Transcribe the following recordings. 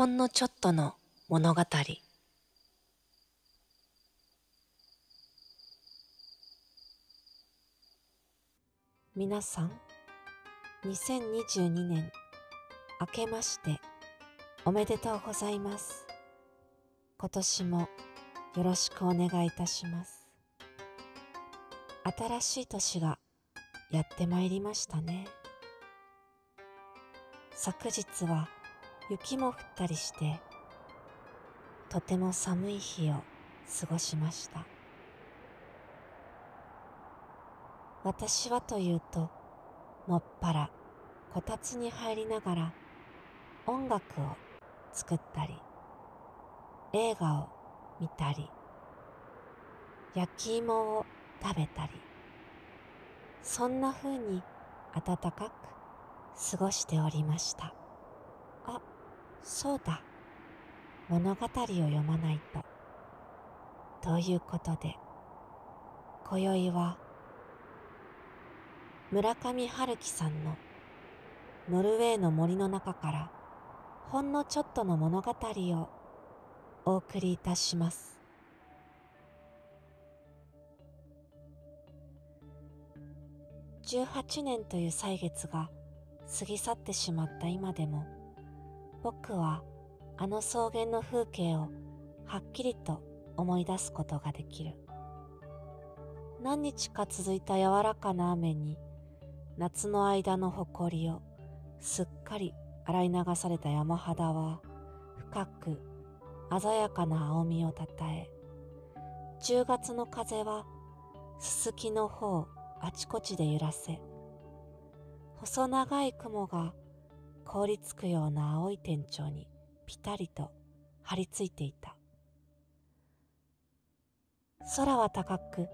ほんのちょっとの物語。皆さん2022年明けましておめでとうございます。今年もよろしくお願いいたします。新しい年がやってまいりましたね。昨日は雪も降ったりしてとても寒い日を過ごしました。私はというともっぱらこたつに入りながら音楽を作ったり映画を見たり焼き芋を食べたりそんな風に暖かく過ごしておりました。あそうだ。物語を読まないと。ということで今宵は村上春樹さんのノルウェーの森の中からほんのちょっとの物語をお送りいたします。18年という歳月が過ぎ去ってしまった今でも僕はあの草原の風景をはっきりと思い出すことができる。何日か続いた柔らかな雨に夏の間の埃をすっかり洗い流された山肌は深く鮮やかな青みをたたえ10月の風はすすきの方あちこちで揺らせ細長い雲が凍りつくような青い天井にぴたりと張り付いていた。空は高く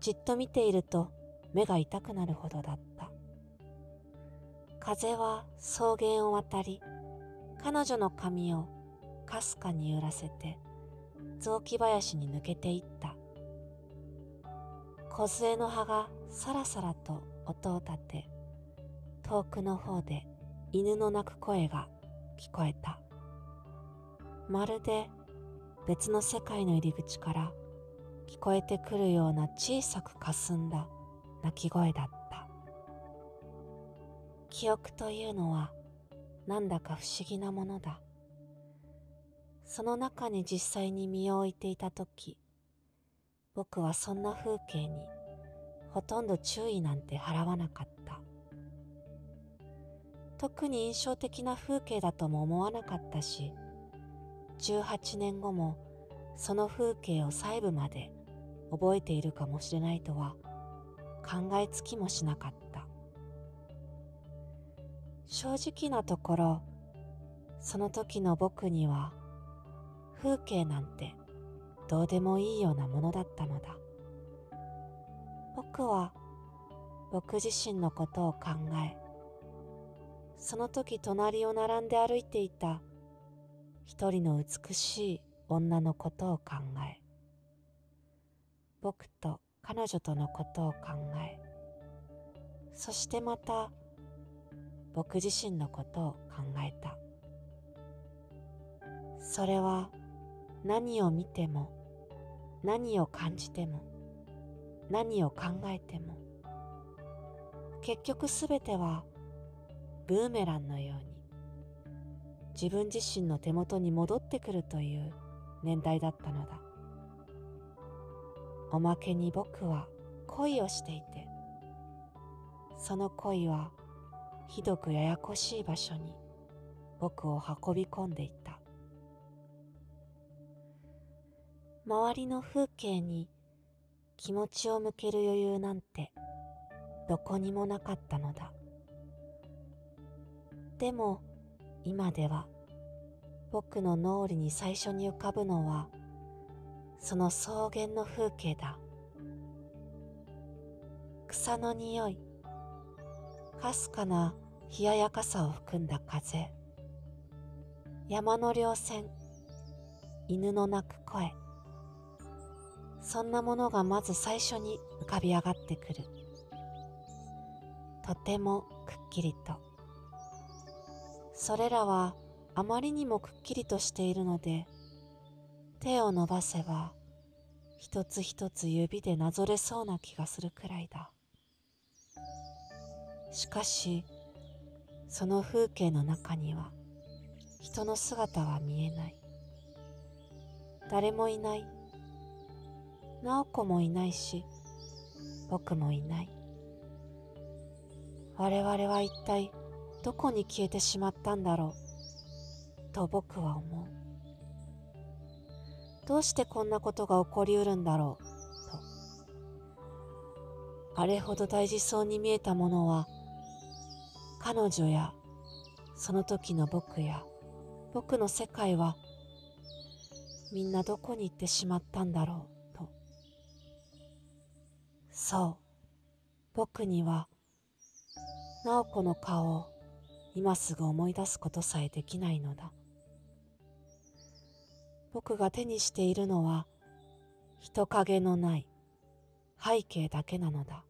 じっと見ていると目が痛くなるほどだった。風は草原を渡り彼女の髪をかすかに揺らせて雑木林に抜けていった。梢の葉がさらさらと音を立て遠くの方で犬の鳴く声が聞こえた。まるで別の世界の入り口から聞こえてくるような小さくかすんだ鳴き声だった。記憶というのはなんだか不思議なものだ。その中に実際に身を置いていた時僕はそんな風景にほとんど注意なんて払わなかった。特に印象的な風景だとも思わなかったし18年後もその風景を細部まで覚えているかもしれないとは考えつきもしなかった。正直なところその時の僕には風景なんてどうでもいいようなものだったのだ。僕は僕自身のことを考えその時隣を並んで歩いていた一人の美しい女のことを考え僕と彼女とのことを考えそしてまた僕自身のことを考えた。それは何を見ても何を感じても何を考えても結局すべてはブーメランのように自分自身の手元に戻ってくるという年代だったのだ。おまけに僕は恋をしていてその恋はひどくややこしい場所に僕を運び込んでいた。周りの風景に気持ちを向ける余裕なんてどこにもなかったのだ。でも今では僕の脳裏に最初に浮かぶのはその草原の風景だ。草の匂いかすかな冷ややかさを含んだ風。山の稜線犬の鳴く声。そんなものがまず最初に浮かび上がってくる。とてもくっきりと。それらはあまりにもくっきりとしているので手を伸ばせば一つ一つ指でなぞれそうな気がするくらいだ。しかしその風景の中には人の姿は見えない。誰もいない。直子もいないし僕もいない。我々は一体どこに消えてしまったんだろう？と僕は思う。どうしてこんなことが起こりうるんだろう？と。あれほど大事そうに見えたものは彼女やその時の僕や僕の世界はみんなどこに行ってしまったんだろう？と。そう。僕には直子の顔を今すぐ思い出すことさえできないのだ。僕が手にしているのは人影のない背景だけなのだ。